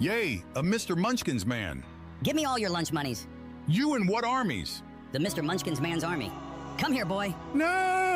Yay, a Mr. Munchkins man. Give me all your lunch monies. You and what armies? The Mr. Munchkins man's army. Come here, boy. No!